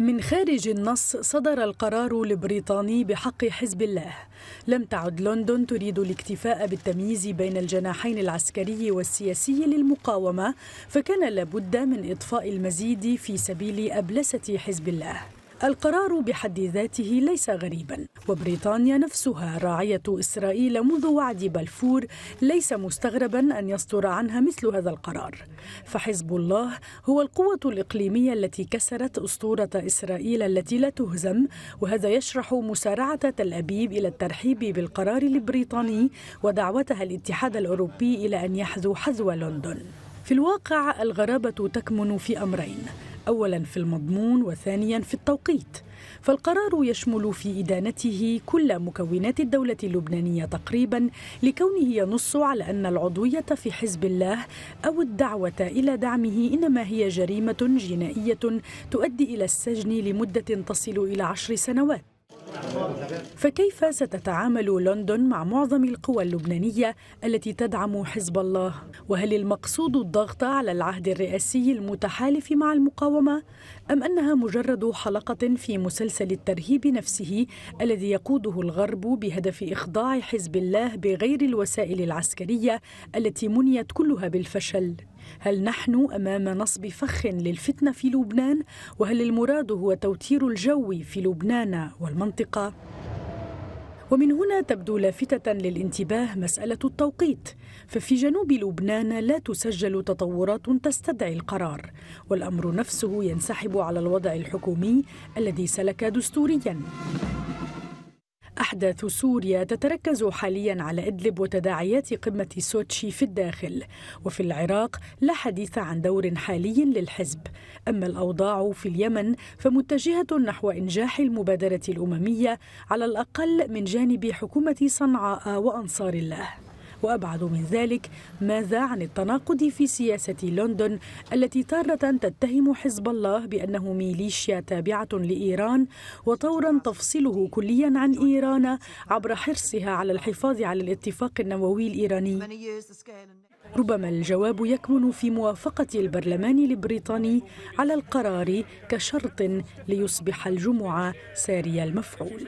من خارج النص صدر القرار البريطاني بحق حزب الله. لم تعد لندن تريد الاكتفاء بالتمييز بين الجناحين العسكري والسياسي للمقاومة فكان لابد من اضفاء المزيد في سبيل أبلسة حزب الله. القرار بحد ذاته ليس غريبا وبريطانيا نفسها راعية إسرائيل منذ وعد بلفور ليس مستغربا أن يصدر عنها مثل هذا القرار. فحزب الله هو القوة الإقليمية التي كسرت أسطورة إسرائيل التي لا تهزم وهذا يشرح مسارعة تل أبيب إلى الترحيب بالقرار البريطاني ودعوتها الاتحاد الأوروبي إلى أن يحذو حذو لندن. في الواقع الغرابة تكمن في أمرين. اولا في المضمون وثانيا في التوقيت. فالقرار يشمل في إدانته كل مكونات الدولة اللبنانية تقريبا لكونه ينص على أن العضوية في حزب الله أو الدعوة إلى دعمه إنما هي جريمة جنائية تؤدي إلى السجن لمدة تصل إلى عشر سنوات. فكيف ستتعامل لندن مع معظم القوى اللبنانية التي تدعم حزب الله؟ وهل المقصود الضغط على العهد الرئاسي المتحالف مع المقاومة؟ أم أنها مجرد حلقة في مسلسل الترهيب نفسه الذي يقوده الغرب بهدف إخضاع حزب الله بغير الوسائل العسكرية التي منيت كلها بالفشل؟ هل نحن أمام نصب فخ للفتنة في لبنان؟ وهل المراد هو توتير الجو في لبنان والمنطقة؟ ومن هنا تبدو لافتة للانتباه مسألة التوقيت، ففي جنوب لبنان لا تسجل تطورات تستدعي القرار، والأمر نفسه ينسحب على الوضع الحكومي الذي سلك دستوريا. أحداث سوريا تتركز حاليا على إدلب وتداعيات قمة سوتشي في الداخل وفي العراق لا حديث عن دور حالي للحزب. أما الأوضاع في اليمن فمتجهة نحو إنجاح المبادرة الأممية على الأقل من جانب حكومة صنعاء وأنصار الله. وأبعد من ذلك ماذا عن التناقض في سياسة لندن التي تارة تتهم حزب الله بأنه ميليشيا تابعة لإيران وطورا تفصله كليا عن إيران عبر حرصها على الحفاظ على الاتفاق النووي الإيراني. ربما الجواب يكمن في موافقة البرلمان البريطاني على القرار كشرط ليصبح الجمعة ساري المفعول.